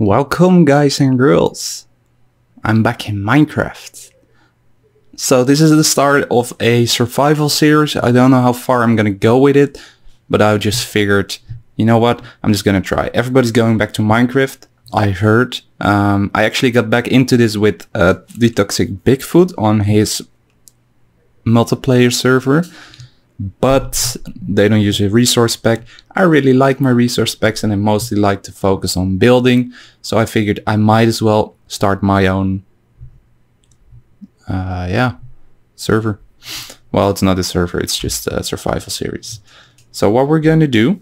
Welcome guys and girls. I'm back in Minecraft. So this is the start of a survival series. I don't know how far I'm gonna go with it, but I just figured, you know what, I'm just gonna try. Everybody's going back to Minecraft. I heard. Um, I actually got back into this with uh, the Toxic Bigfoot on his multiplayer server but they don't use a resource pack. I really like my resource packs and I mostly like to focus on building. So I figured I might as well start my own, uh, yeah, server. Well, it's not a server, it's just a survival series. So what we're going to do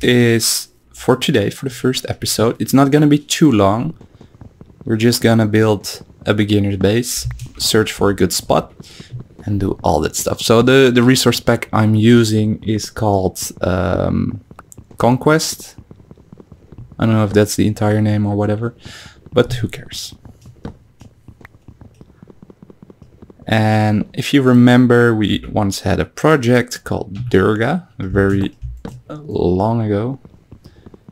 is for today, for the first episode, it's not going to be too long. We're just going to build a beginner's base, search for a good spot, and do all that stuff. So the, the resource pack I'm using is called um, Conquest. I don't know if that's the entire name or whatever, but who cares. And if you remember, we once had a project called Durga, very long ago.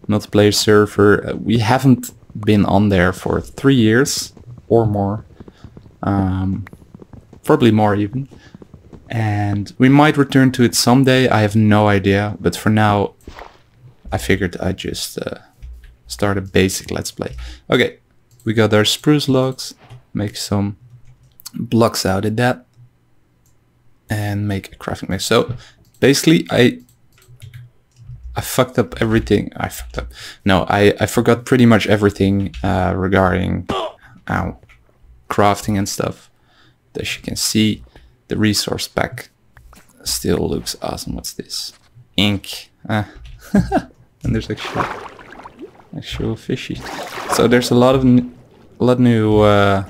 Multiplayer server. We haven't been on there for three years or more. Um, probably more even. And we might return to it someday, I have no idea, but for now I figured I'd just uh, start a basic let's play. Okay, we got our spruce logs, make some blocks out of that, and make a crafting base. So basically I I fucked up everything. I fucked up. No, I, I forgot pretty much everything uh, regarding ow, crafting and stuff as you can see, the resource pack still looks awesome. What's this? Ink. Ah. and there's actually actual fishy. So there's a lot of a lot new. Uh,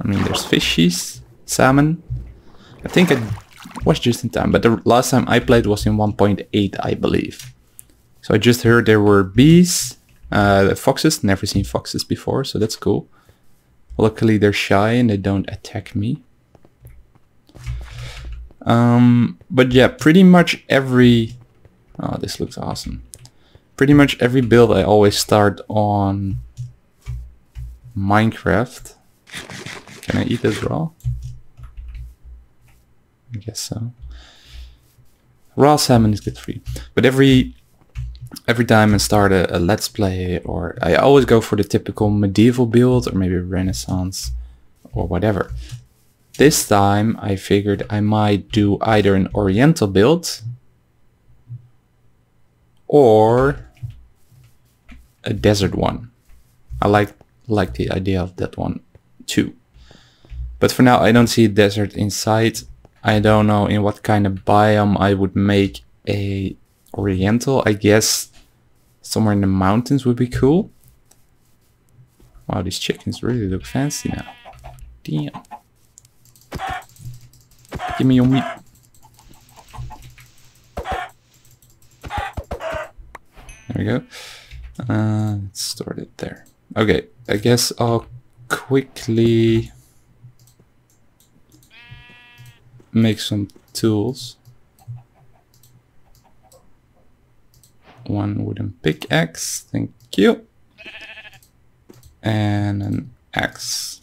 I mean, there's fishies, salmon. I think I was just in time, but the last time I played was in 1.8, I believe. So I just heard there were bees, uh, foxes. Never seen foxes before, so that's cool. Luckily they're shy and they don't attack me. Um, but yeah, pretty much every... Oh, this looks awesome. Pretty much every build I always start on Minecraft. Can I eat this raw? I guess so. Raw salmon is good free. But every every time I start a, a, let's play or I always go for the typical medieval build or maybe renaissance or whatever. This time I figured I might do either an oriental build or a desert one. I like like the idea of that one too. But for now I don't see desert inside. I don't know in what kind of biome I would make a Oriental, I guess somewhere in the mountains would be cool. Wow, these chickens really look fancy now. Damn. Give me your meat. There we go. Uh, let's start it there. Okay, I guess I'll quickly make some tools. One wooden pickaxe, thank you. And an axe.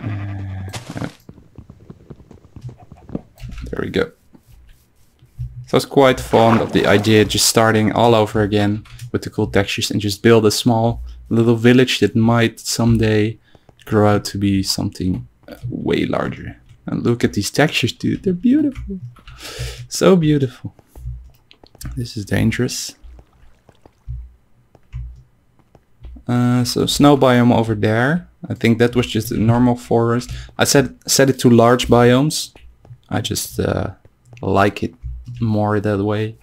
Uh, there we go. So I was quite fond of the idea just starting all over again with the cool textures and just build a small little village that might someday grow out to be something uh, way larger. And look at these textures, dude. They're beautiful. So beautiful. This is dangerous. Uh, so snow biome over there. I think that was just a normal forest. I said set it to large biomes. I just uh, like it more that way.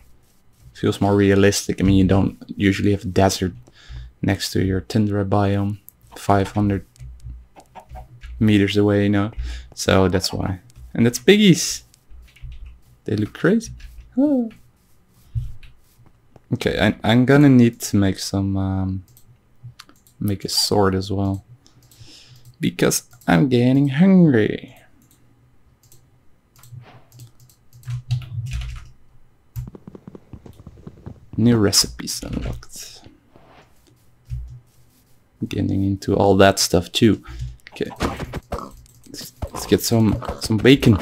Feels more realistic. I mean, you don't usually have desert next to your tundra biome, 500 meters away, you know. So that's why. And that's piggies. They look crazy. Oh. Okay, I, I'm gonna need to make some, um, make a sword as well. Because I'm getting hungry. New recipes unlocked. Getting into all that stuff too. Okay. Let's, let's get some some bacon.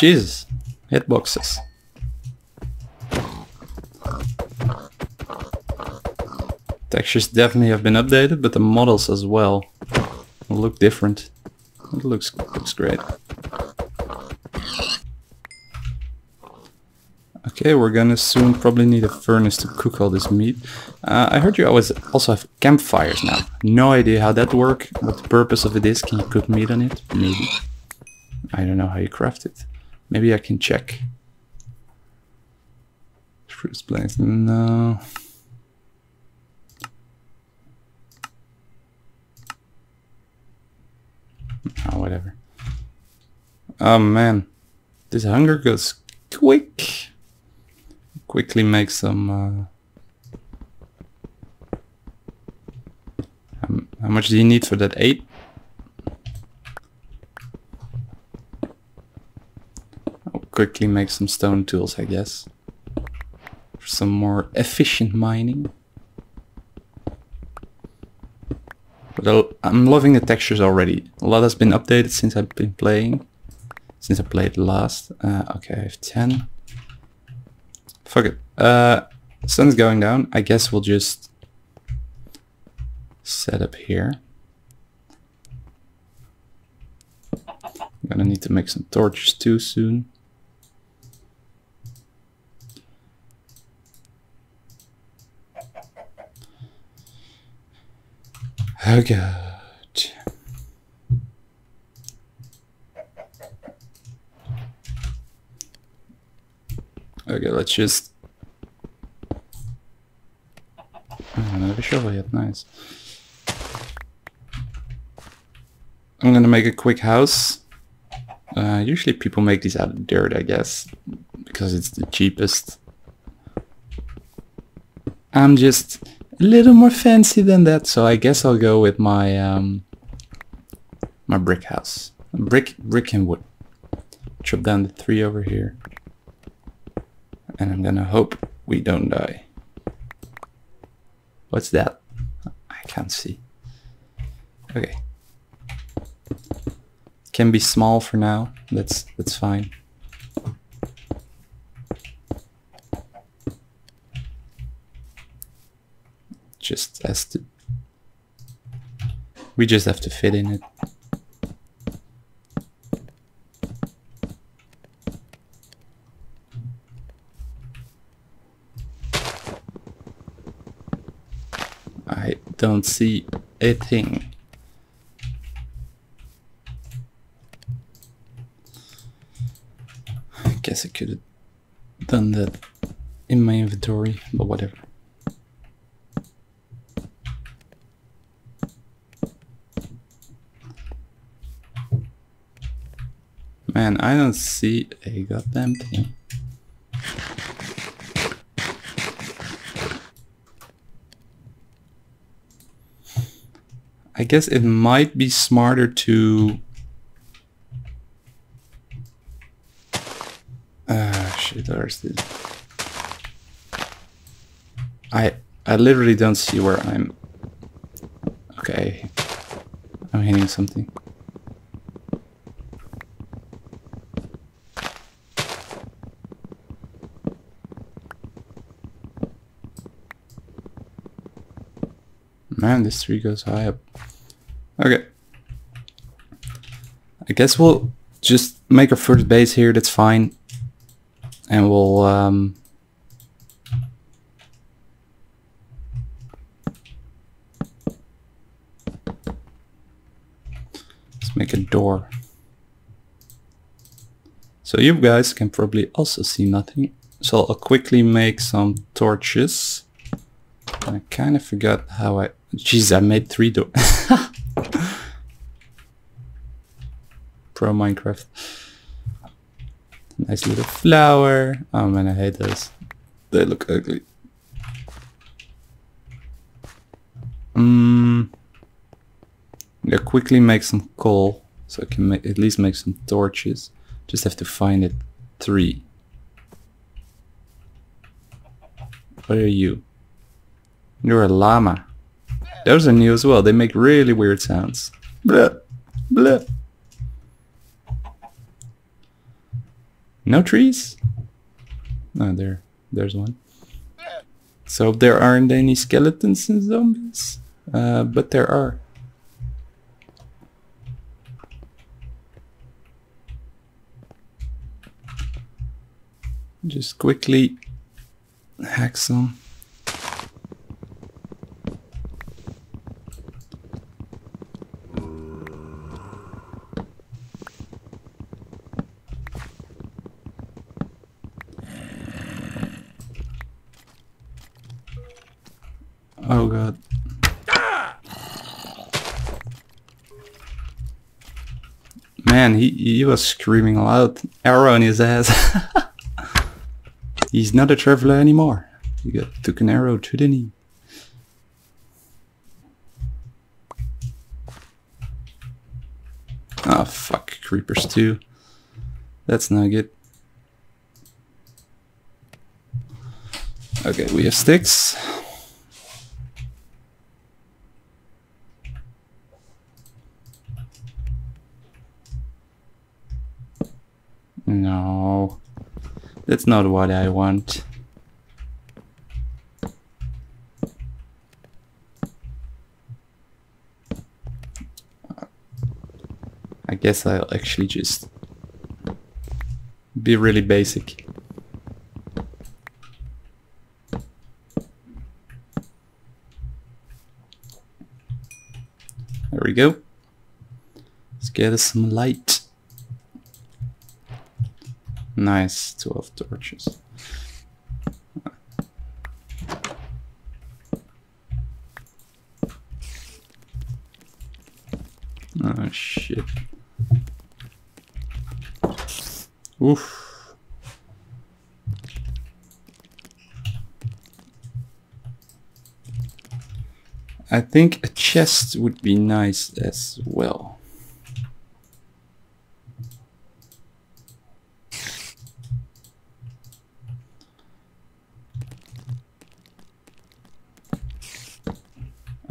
Jesus. Hitboxes. Textures definitely have been updated, but the models as well look different. It looks looks great. Okay, we're gonna soon probably need a furnace to cook all this meat. Uh, I heard you always also have campfires now. No idea how that work, what the purpose of it is. Can you cook meat on it? Maybe. I don't know how you craft it. Maybe I can check. Fruit planks, no. Oh, whatever. Oh man, this hunger goes quick. Quickly make some. Uh... How much do you need for that? Eight. I'll quickly make some stone tools, I guess, for some more efficient mining. But I'm loving the textures already. A lot has been updated since I've been playing. Since I played last. Uh, okay, I have 10. Fuck it. Uh, sun's going down. I guess we'll just set up here. I'm gonna need to make some torches too soon. Oh god. Okay, let's just... Oh, another shovel yet, nice. I'm gonna make a quick house. Uh, usually people make these out of dirt, I guess, because it's the cheapest. I'm just a little more fancy than that, so I guess I'll go with my um, my brick house. Brick, brick and wood. Chop down the three over here. And I'm gonna hope we don't die. What's that? I can't see. Okay. Can be small for now. That's that's fine. Just has to we just have to fit in it. I don't see a thing. I guess I could have done that in my inventory but whatever Man, I don't see a goddamn thing. I guess it might be smarter to... Ah, shit, where's this? I, I literally don't see where I'm... Okay. I'm hitting something. Man, this tree goes high up. Okay. I guess we'll just make a first base here, that's fine. And we'll... Um, let's make a door. So you guys can probably also see nothing. So I'll quickly make some torches. I kind of forgot how I Jeez, I made three doors. Pro Minecraft. Nice little flower. Oh man, I hate those. They look ugly. Mm. Yeah, quickly make some coal so I can ma at least make some torches. Just have to find it. Three. What are you? You're a llama. Those are new as well. They make really weird sounds. Blah, blah. No trees? Oh, there. There's one. So there aren't any skeletons and zombies? Uh, but there are. Just quickly hack some. Oh god. Man, he, he was screaming loud. Arrow in his ass. He's not a traveler anymore. He got took an arrow to the knee. Oh ah, fuck, creepers too. That's not good. Okay, we have sticks. No, that's not what I want. I guess I'll actually just be really basic. There we go. Let's get us some light. Nice, 12 torches. Oh shit. Oof. I think a chest would be nice as well.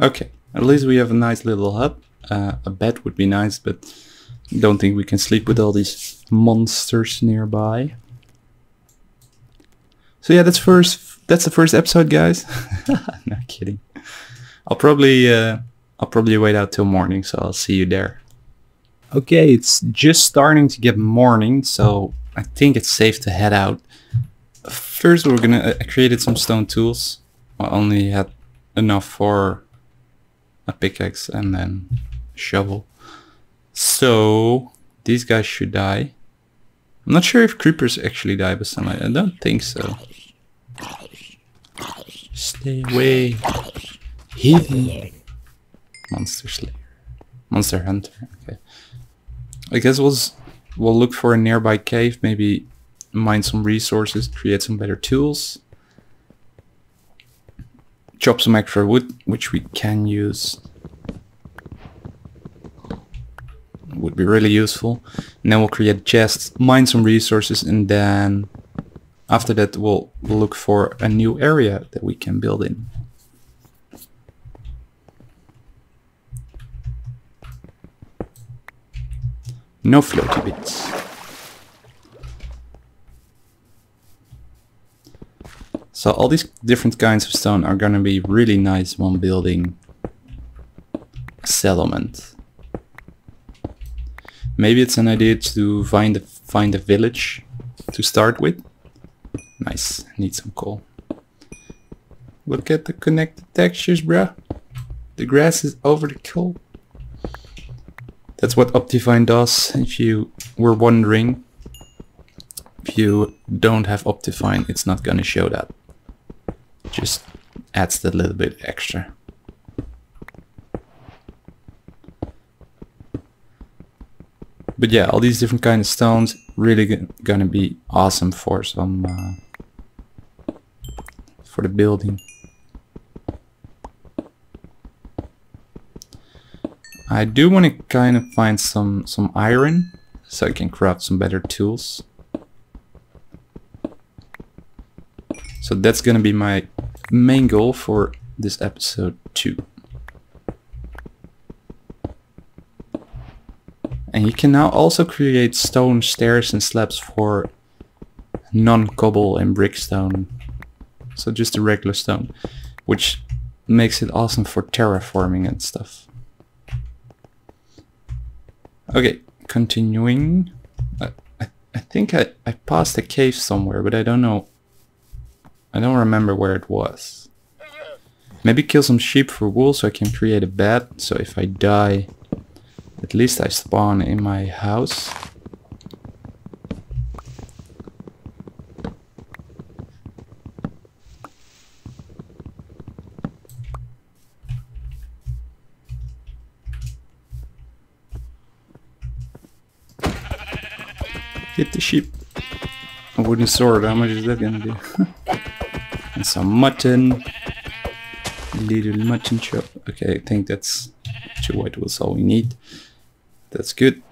Okay, at least we have a nice little hut. Uh, a bed would be nice, but don't think we can sleep with all these monsters nearby. So yeah, that's first. That's the first episode, guys. Not kidding. I'll probably uh, I'll probably wait out till morning, so I'll see you there. Okay, it's just starting to get morning, so I think it's safe to head out. First, we're gonna. Uh, I created some stone tools. I only had enough for a pickaxe and then shovel. So these guys should die. I'm not sure if creepers actually die by sunlight. I don't think so. Stay away. Hidden. Monster Slayer. Monster Hunter. Okay. I guess we'll, we'll look for a nearby cave. Maybe mine some resources. Create some better tools chop some extra wood, which we can use. Would be really useful. And then we'll create chests, mine some resources, and then after that we'll, we'll look for a new area that we can build in. No floaty bits. So all these different kinds of stone are gonna be really nice when building settlement. Maybe it's an idea to find a, find a village to start with. Nice, need some coal. Look at the connected textures, bruh. The grass is over the coal. That's what Optifine does, if you were wondering. If you don't have Optifine, it's not gonna show that just adds that little bit extra. But yeah, all these different kind of stones really gonna be awesome for some uh, for the building. I do want to kind of find some some iron so I can craft some better tools. So that's gonna be my main goal for this episode too. And you can now also create stone stairs and slabs for non-cobble and brickstone. So just a regular stone, which makes it awesome for terraforming and stuff. Okay, continuing. I, I, I think I, I passed a cave somewhere, but I don't know. I don't remember where it was. Maybe kill some sheep for wool so I can create a bed. So if I die, at least I spawn in my house. Hit the sheep. A wooden sword, how much is that gonna do? and some mutton. Little mutton chop. Okay, I think that's two white wools all we need. That's good.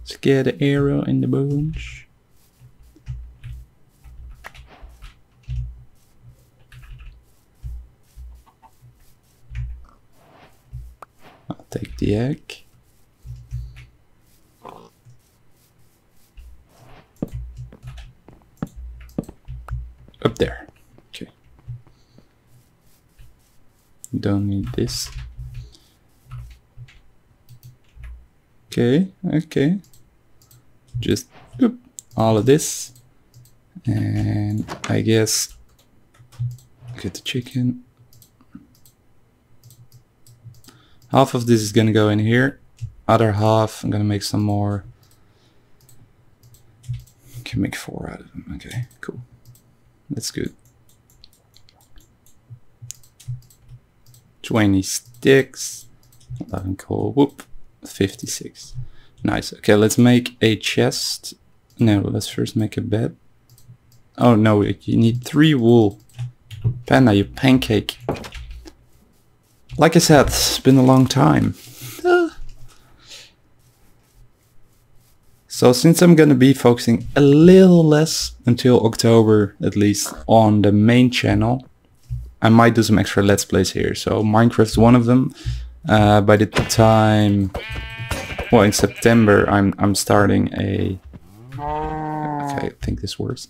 Let's get an arrow in the bunch. I'll take the egg. Up there. Okay. Don't need this. Okay, okay. Just all of this. And I guess get the chicken. Half of this is gonna go in here. Other half, I'm gonna make some more. Can make four out of them. Okay, cool. That's good. 20 sticks, 11 coal, whoop, 56. Nice. Okay, let's make a chest. No, let's first make a bed. Oh no, you need three wool. Panda, you pancake. Like I said, it's been a long time. So since I'm gonna be focusing a little less until October at least on the main channel, I might do some extra let's plays here. So Minecraft's one of them. Uh, by the time, well, in September, I'm I'm starting a. Okay, I think this works.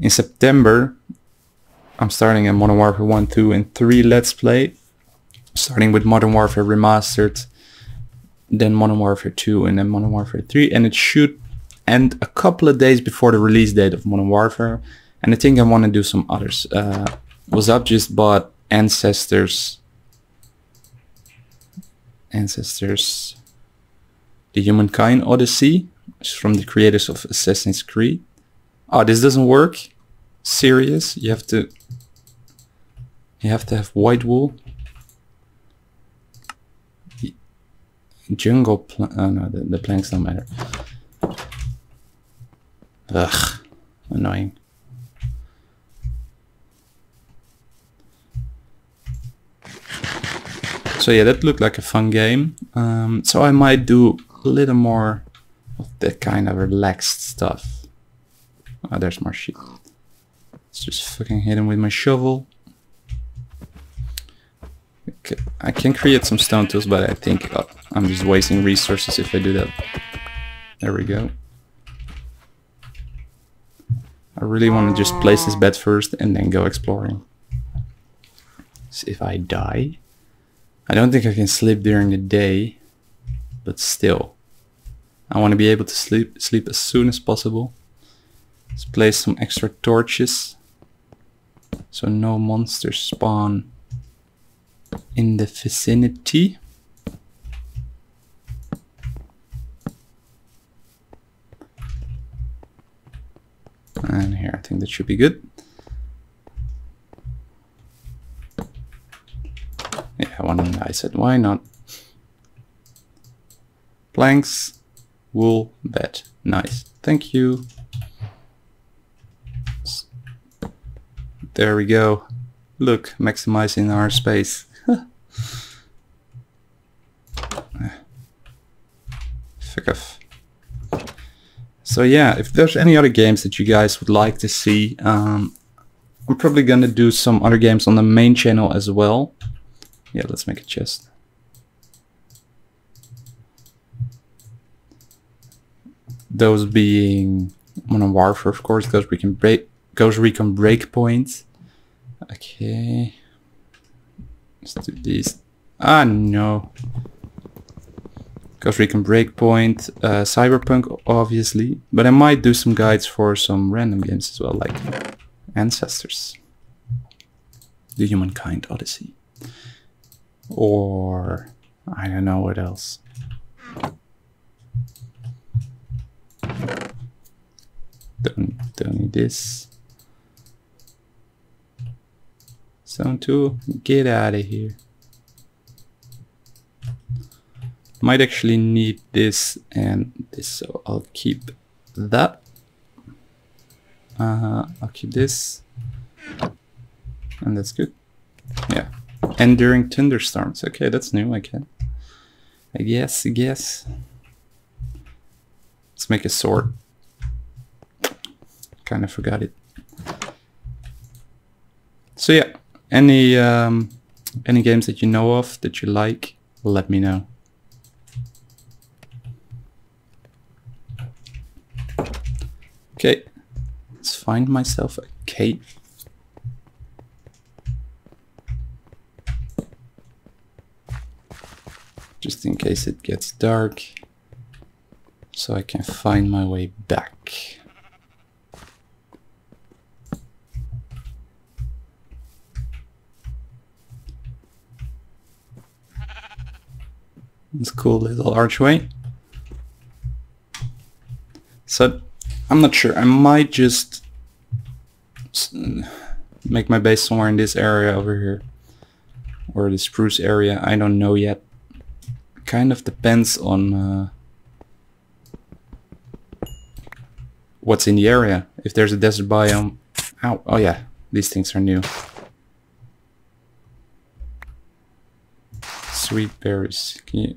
In September, I'm starting a Modern Warfare 1, 2, and 3 Let's Play. Starting with Modern Warfare Remastered, then Modern Warfare 2, and then Modern Warfare 3. And it should end a couple of days before the release date of Modern Warfare. And I think I want to do some others. Uh, was up just bought Ancestors. Ancestors. The Humankind Odyssey. From the creators of Assassin's Creed. Oh, this doesn't work? Serious? You have to... You have to have white wool? Jungle pl- oh no, the, the planks don't matter. Ugh, annoying. So yeah, that looked like a fun game. Um, so I might do a little more of that kind of relaxed stuff. Oh, there's more sheep. Let's just fucking hit him with my shovel. I can create some stone tools, but I think uh, I'm just wasting resources if I do that. There we go. I really want to just place this bed first and then go exploring. See if I die. I don't think I can sleep during the day, but still. I want to be able to sleep sleep as soon as possible. Let's place some extra torches so no monsters spawn in the vicinity. And here, I think that should be good. Yeah, one I said, why not? Planks, wool, bed. Nice. Thank you. There we go. Look, maximizing our space. So yeah, if there's any other games that you guys would like to see, um, I'm probably gonna do some other games on the main channel as well. Yeah, let's make a chest. Those being Modern Warfare, of course, Ghost Recon Break, Ghost Recon Breakpoint. Okay. Let's do these. Ah, no. Ghost Recon Breakpoint, uh, Cyberpunk, obviously. But I might do some guides for some random games as well, like Ancestors. The Humankind Odyssey. Or, I don't know what else. Don't, don't need this. Zone 2, get out of here. Might actually need this and this, so I'll keep that. Uh, I'll keep this. And that's good. Yeah. Enduring thunderstorms. Okay, that's new, I can. I guess, I guess. Let's make a sword. Kind of forgot it. So yeah, any um, any games that you know of that you like, let me know. Okay, let's find myself a cave. Just in case it gets dark, so I can find my way back. This cool little archway. So I'm not sure. I might just make my base somewhere in this area over here. Or the spruce area. I don't know yet. Kind of depends on uh, what's in the area. If there's a desert biome. Ow. Oh yeah, these things are new. Sweet berries. Can you...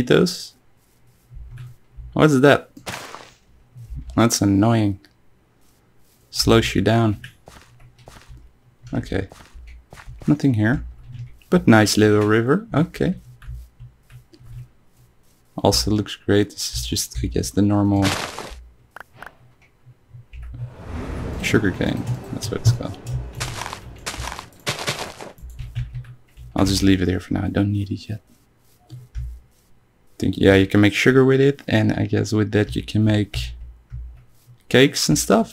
Those? What's that? That's annoying. Slows you down. Okay. Nothing here. But nice little river. Okay. Also looks great. This is just, I guess, the normal sugarcane. That's what it's called. I'll just leave it here for now. I don't need it yet think, yeah, you can make sugar with it. And I guess with that you can make cakes and stuff.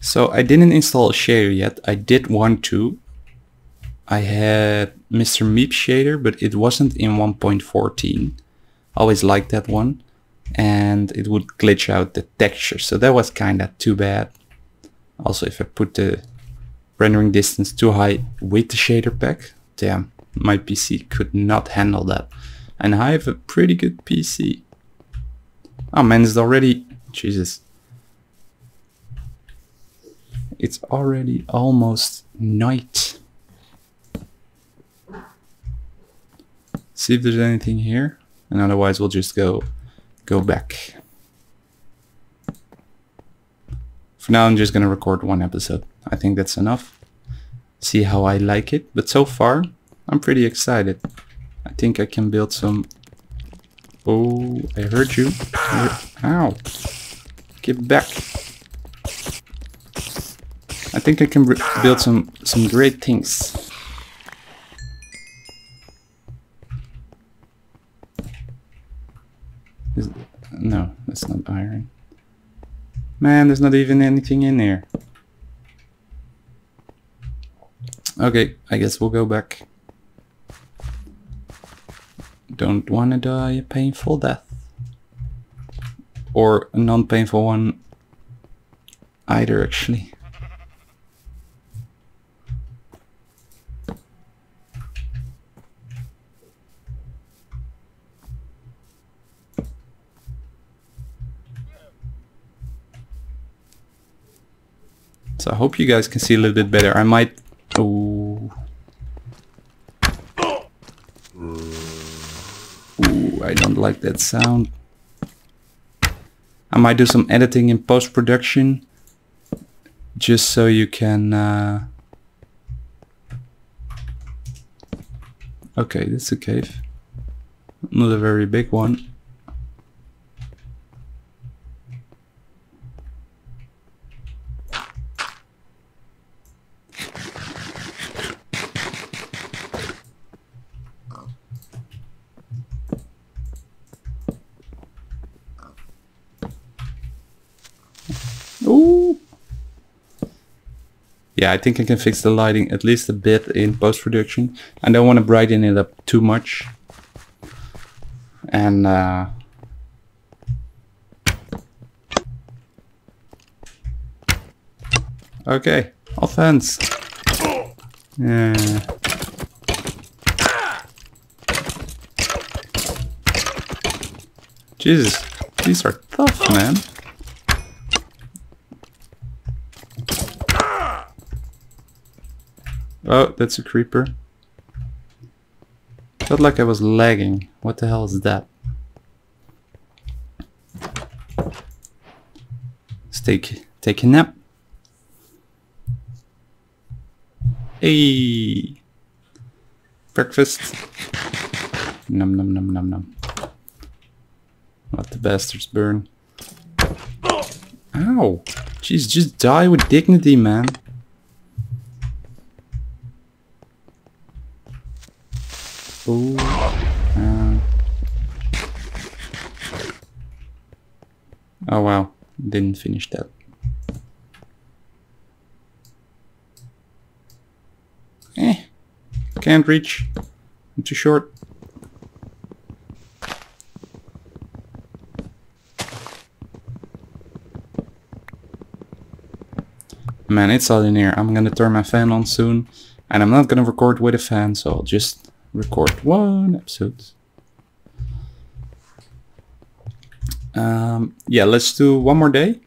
So I didn't install shader yet. I did want to. I had Mr. Meep shader, but it wasn't in 1.14. Always liked that one. And it would glitch out the texture. So that was kind of too bad. Also, if I put the rendering distance too high with the shader pack. Damn, my PC could not handle that. And I have a pretty good PC. Oh man, it's already... Jesus. It's already almost night. See if there's anything here. And otherwise we'll just go go back. For now I'm just gonna record one episode. I think that's enough. See how I like it. But so far, I'm pretty excited. I think I can build some... Oh, I heard you. Ow. Get back. I think I can build some, some great things. Is, no, that's not iron. Man, there's not even anything in there. Okay, I guess we'll go back. Don't want to die a painful death. Or a non-painful one. Either, actually. So I hope you guys can see a little bit better. I might Oh. Ooh, I don't like that sound. I might do some editing in post-production. Just so you can... Uh... Okay, this is a cave. Not a very big one. Ooh. Yeah, I think I can fix the lighting at least a bit in post-production. I don't want to brighten it up too much. And uh, Okay, offense. Yeah. Jesus, these are tough, man. Oh, that's a creeper. Felt like I was lagging. What the hell is that? Let's take, take a nap. Hey! Breakfast. Num num num num num. Let the bastards burn. Ow! Jeez, just die with dignity, man. Uh. Oh wow, didn't finish that. Eh, can't reach. I'm too short. Man, it's hot in here. I'm gonna turn my fan on soon. And I'm not gonna record with a fan, so I'll just record one episode. Um, yeah, let's do one more day.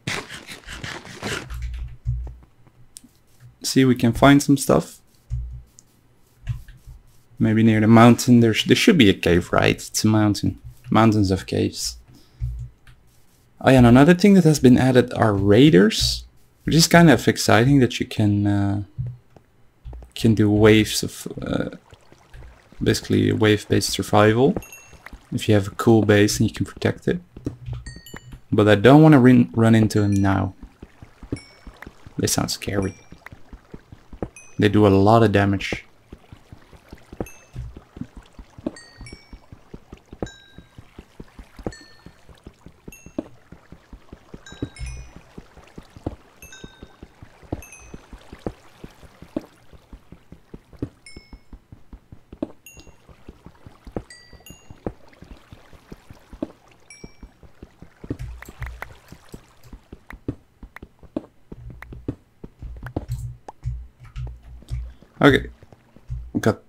See we can find some stuff. Maybe near the mountain. There's there should be a cave, right? It's a mountain. Mountains of caves. Oh yeah, and another thing that has been added are raiders, which is kind of exciting that you can uh, can do waves of uh, basically wave-based survival. If you have a cool base and you can protect it. But I don't want to run into them now. They sound scary. They do a lot of damage.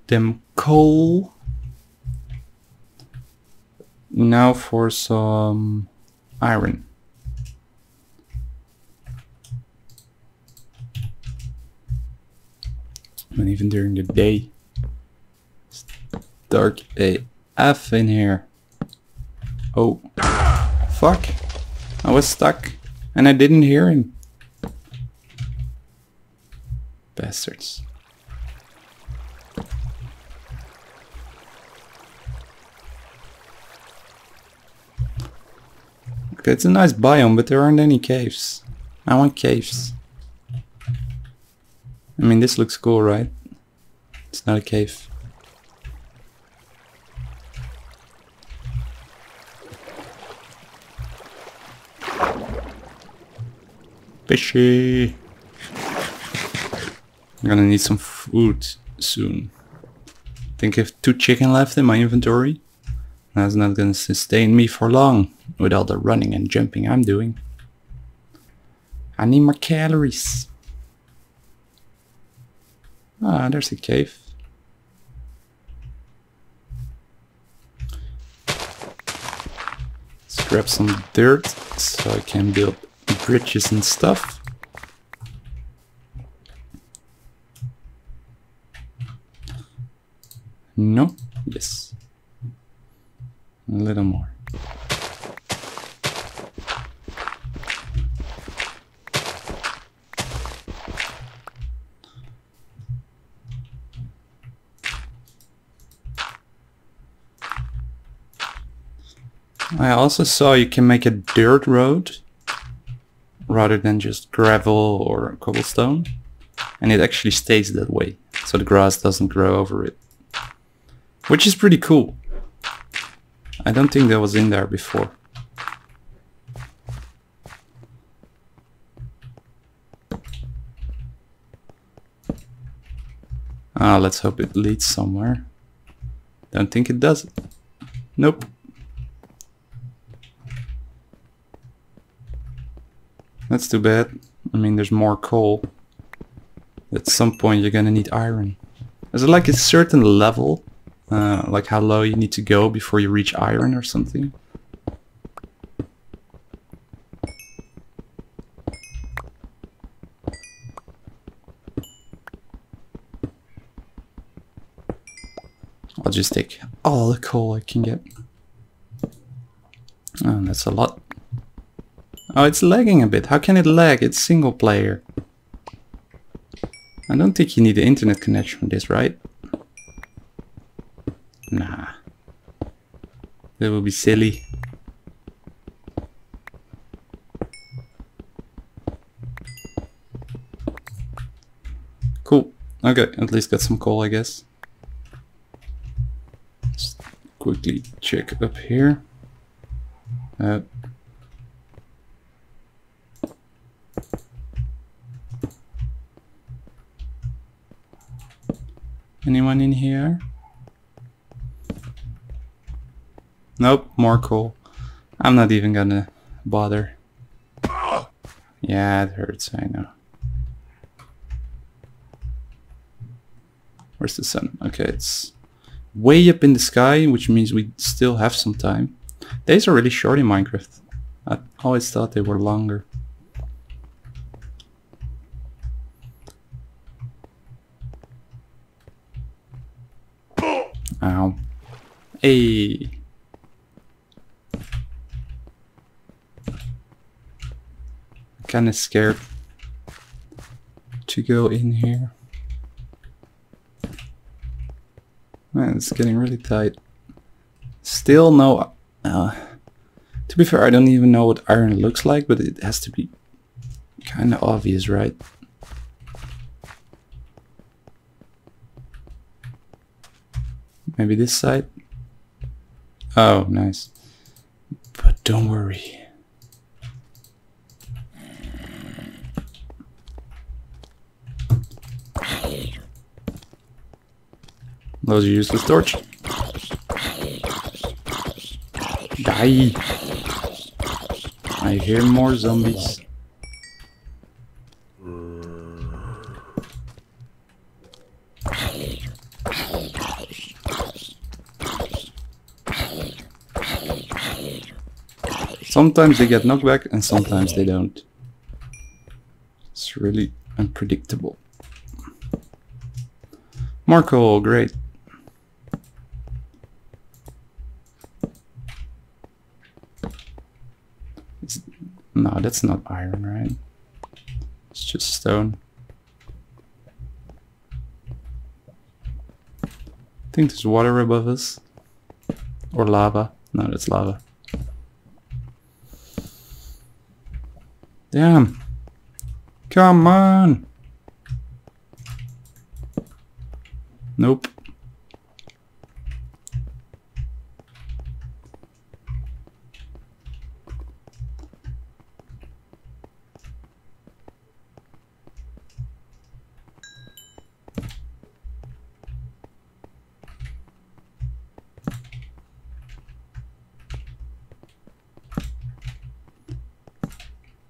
Them coal. Now for some iron. And even during the day. It's dark AF in here. Oh. Fuck. I was stuck. And I didn't hear him. Bastards. It's a nice biome, but there aren't any caves. I want caves. I mean, this looks cool, right? It's not a cave. Fishy! I'm gonna need some food soon. I think I have two chicken left in my inventory. That's not gonna sustain me for long with all the running and jumping I'm doing. I need more calories. Ah, there's a cave. Let's grab some dirt so I can build bridges and stuff. No? Yes. A little more. I also saw you can make a dirt road rather than just gravel or cobblestone. And it actually stays that way, so the grass doesn't grow over it. Which is pretty cool. I don't think that was in there before. Ah, let's hope it leads somewhere. Don't think it does. Nope. That's too bad. I mean, there's more coal. At some point, you're gonna need iron. Is it like a certain level? Uh, like how low you need to go before you reach iron or something? I'll just take all the coal I can get. Oh, that's a lot. Oh, it's lagging a bit. How can it lag? It's single player. I don't think you need an internet connection for this, right? That would be silly. Cool. Okay, at least got some coal, I guess. Just quickly check up here. Uh, Anyone in here? Nope, more coal. I'm not even gonna bother. Yeah, it hurts, I know. Where's the sun? Okay, it's way up in the sky, which means we still have some time. Days are really short in Minecraft. I always thought they were longer. Ow. Hey. Kinda scared to go in here. Man, it's getting really tight. Still no... Uh, to be fair, I don't even know what iron looks like, but it has to be kind of obvious, right? Maybe this side? Oh, nice. But don't worry. Those are useless torch. Die! I hear more zombies. Sometimes they get knocked back and sometimes they don't. It's really unpredictable. Marco, great. No, that's not iron, right? It's just stone. I think there's water above us. Or lava. No, that's lava. Damn. Come on. Nope.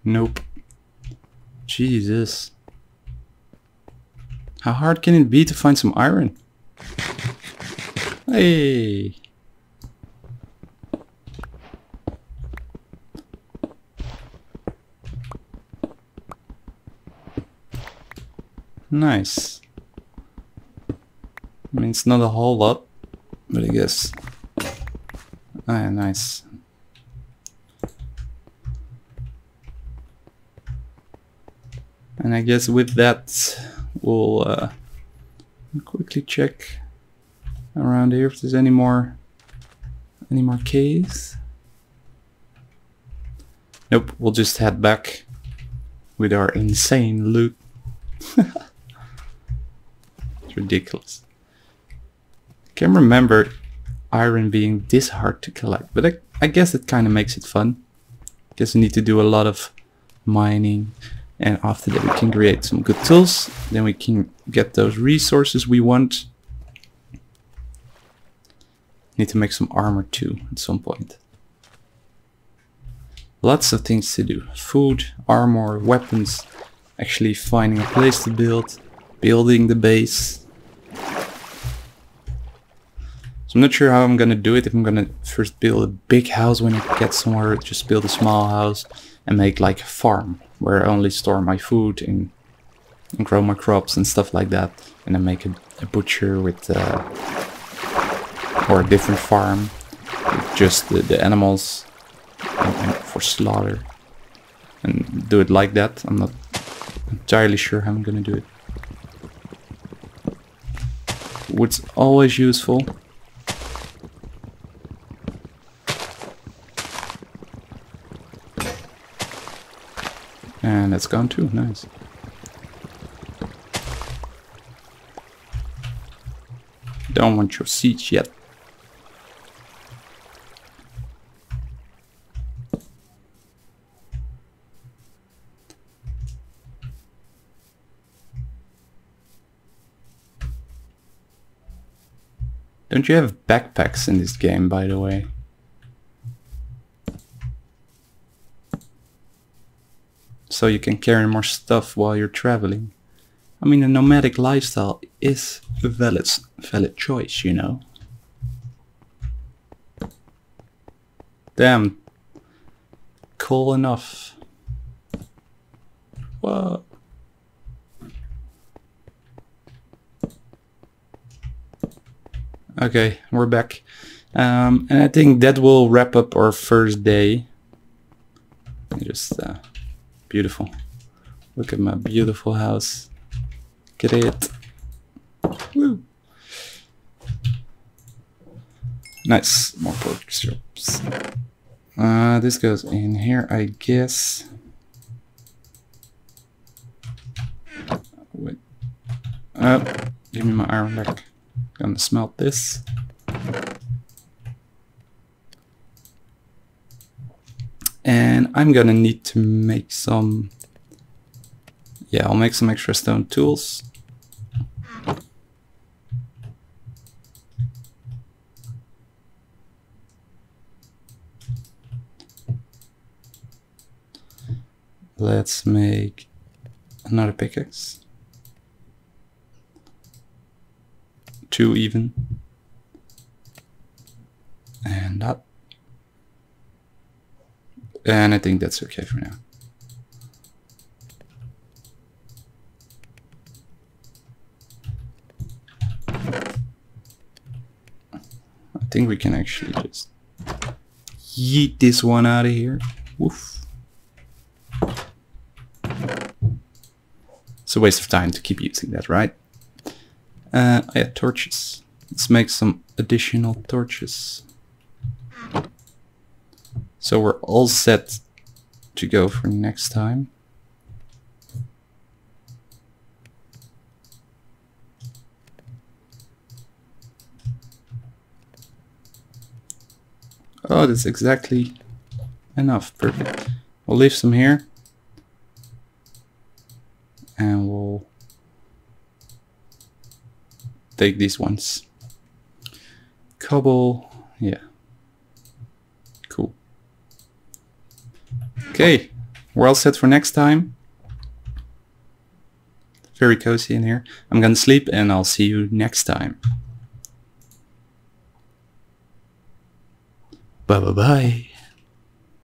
Nope. Jesus. How hard can it be to find some iron? Hey. Nice. I mean, it's not a whole lot, But I guess... Ah, nice. And I guess with that, we'll uh, quickly check around here if there's any more any more caves. Nope, we'll just head back with our insane loot. it's ridiculous. Can't remember iron being this hard to collect, but I, I guess it kind of makes it fun. Guess we need to do a lot of mining and after that we can create some good tools. Then we can get those resources we want. Need to make some armor too at some point. Lots of things to do. Food, armor, weapons, actually finding a place to build, building the base. So I'm not sure how I'm gonna do it, if I'm gonna first build a big house when I get somewhere, just build a small house and make like a farm where I only store my food and, and grow my crops and stuff like that. And then make a, a butcher with uh, or a different farm with just the, the animals and, and for slaughter and do it like that. I'm not entirely sure how I'm gonna do it. Wood's always useful. And it's gone too, nice. Don't want your seats yet. Don't you have backpacks in this game, by the way? So you can carry more stuff while you're traveling. I mean, a nomadic lifestyle is a valid, valid choice, you know. Damn. Cool enough. What? Okay, we're back. Um, and I think that will wrap up our first day. Just uh, beautiful. Look at my beautiful house. Get it. Woo. Nice, more pork strips. Uh, this goes in here, I guess. Wait. Uh, give me my iron back. Gonna smelt this. And I'm gonna need to make some... Yeah, I'll make some extra stone tools. Let's make another pickaxe. two even. And that. And I think that's okay for now. I think we can actually just yeet this one out of here. Woof. It's a waste of time to keep using that, right? Uh, yeah, torches. Let's make some additional torches. So we're all set to go for next time. Oh, that's exactly enough. Perfect. We'll leave some here. And we'll take these ones. Cobble, yeah. Cool. Okay, we're all set for next time. Very cozy in here. I'm gonna sleep and I'll see you next time. Bye bye bye.